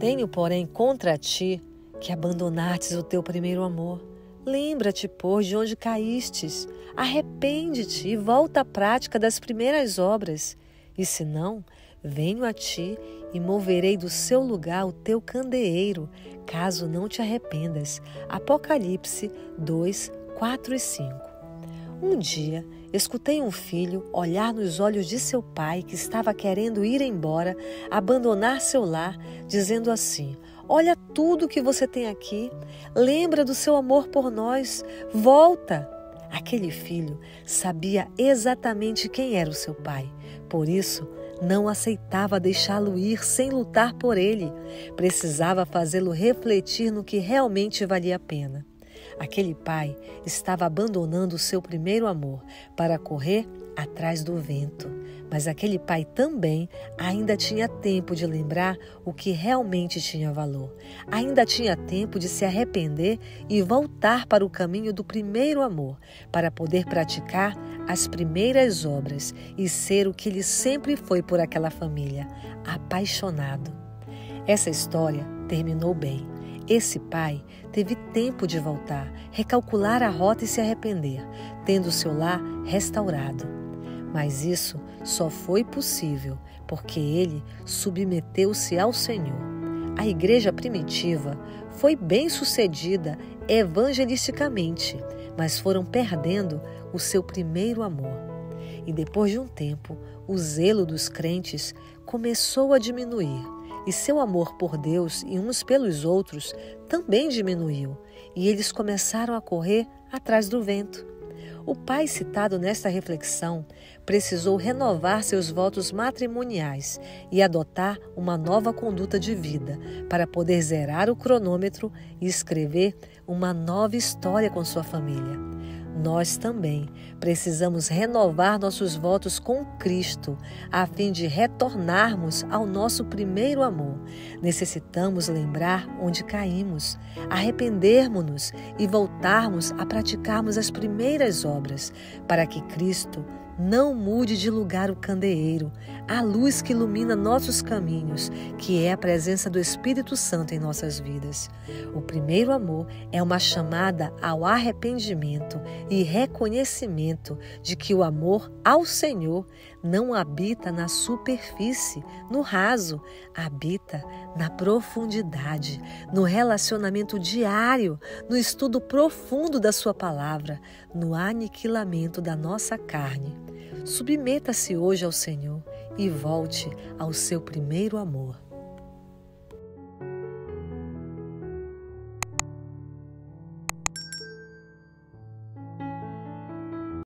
Tenho, porém, contra ti que abandonastes o teu primeiro amor. Lembra-te, pois, de onde caístes. Arrepende-te e volta à prática das primeiras obras. E se não, venho a ti e moverei do seu lugar o teu candeeiro, caso não te arrependas. Apocalipse 2, 4 e 5. Um dia, escutei um filho olhar nos olhos de seu pai que estava querendo ir embora, abandonar seu lar, dizendo assim: Olha tudo que você tem aqui, lembra do seu amor por nós, volta. Aquele filho sabia exatamente quem era o seu pai, por isso não aceitava deixá-lo ir sem lutar por ele. Precisava fazê-lo refletir no que realmente valia a pena. Aquele pai estava abandonando o seu primeiro amor para correr atrás do vento. Mas aquele pai também ainda tinha tempo de lembrar o que realmente tinha valor. Ainda tinha tempo de se arrepender e voltar para o caminho do primeiro amor, para poder praticar as primeiras obras e ser o que ele sempre foi por aquela família, apaixonado. Essa história terminou bem. Esse pai teve tempo de voltar, recalcular a rota e se arrepender, tendo seu lar restaurado. Mas isso só foi possível porque ele submeteu-se ao Senhor. A igreja primitiva foi bem sucedida evangelisticamente, mas foram perdendo o seu primeiro amor. E depois de um tempo, o zelo dos crentes começou a diminuir, e seu amor por Deus e uns pelos outros também diminuiu, e eles começaram a correr atrás do vento. O pai citado nesta reflexão precisou renovar seus votos matrimoniais e adotar uma nova conduta de vida para poder zerar o cronômetro e escrever uma nova história com sua família nós também precisamos renovar nossos votos com Cristo, a fim de retornarmos ao nosso primeiro amor. Necessitamos lembrar onde caímos, arrependermos-nos e voltarmos a praticarmos as primeiras obras, para que Cristo não mude de lugar o candeeiro, a luz que ilumina nossos caminhos, que é a presença do Espírito Santo em nossas vidas. O primeiro amor é uma chamada ao arrependimento e reconhecimento de que o amor ao Senhor não habita na superfície, no raso, habita na profundidade, no relacionamento diário, no estudo profundo da Sua palavra, no aniquilamento da nossa carne. Submeta-se hoje ao Senhor e volte ao seu primeiro amor.